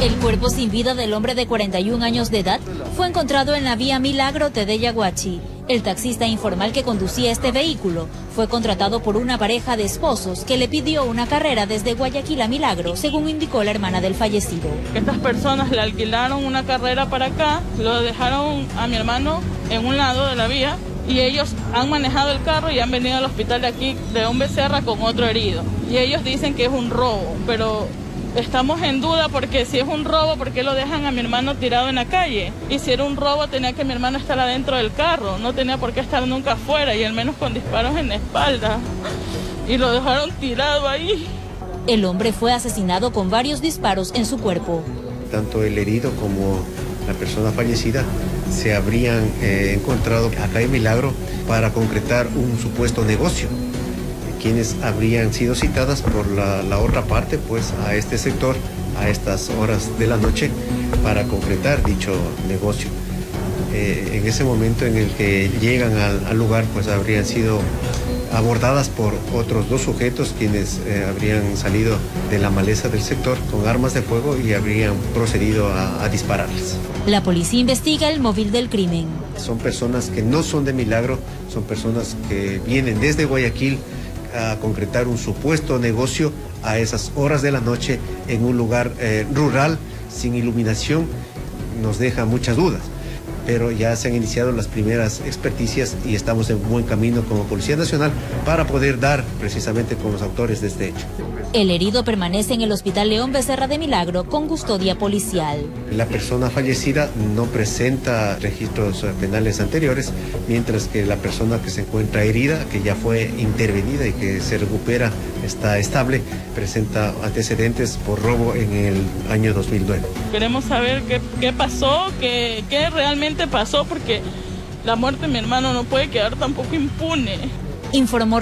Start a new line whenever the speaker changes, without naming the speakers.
El cuerpo sin vida del hombre de 41 años de edad fue encontrado en la vía Milagro de Yaguachi. El taxista informal que conducía este vehículo fue contratado por una pareja de esposos que le pidió una carrera desde Guayaquil a Milagro, según indicó la hermana del fallecido.
Estas personas le alquilaron una carrera para acá, lo dejaron a mi hermano en un lado de la vía y ellos han manejado el carro y han venido al hospital de aquí de un Becerra con otro herido. Y ellos dicen que es un robo, pero Estamos en duda porque si es un robo, ¿por qué lo dejan a mi hermano tirado en la calle? Y si era un robo, tenía que mi hermano estar adentro del carro, no tenía por qué estar nunca afuera y al menos con disparos en la espalda. Y lo dejaron tirado ahí.
El hombre fue asesinado con varios disparos en su cuerpo.
Tanto el herido como la persona fallecida se habrían eh, encontrado acá en Milagro para concretar un supuesto negocio quienes habrían sido citadas por la, otra parte, pues a este sector, a estas horas de la noche, para concretar dicho negocio. Eh, en ese momento en el que llegan al, lugar, pues habrían sido abordadas por otros dos sujetos quienes eh, habrían salido de la maleza del sector con armas de fuego y habrían procedido a, a dispararles.
La policía investiga el móvil del crimen.
Son personas que no son de milagro, son personas que vienen desde Guayaquil a concretar un supuesto negocio a esas horas de la noche en un lugar eh, rural sin iluminación nos deja muchas dudas pero ya se han iniciado las primeras experticias y estamos en buen camino como Policía Nacional para poder dar precisamente con los autores de este hecho.
El herido permanece en el Hospital León Becerra de Milagro con custodia policial.
La persona fallecida no presenta registros penales anteriores, mientras que la persona que se encuentra herida, que ya fue intervenida y que se recupera, está estable, presenta antecedentes por robo en el año 2009.
Queremos saber qué, qué pasó, qué, qué pasó, porque la muerte de mi hermano no puede quedar tampoco impune.
Informó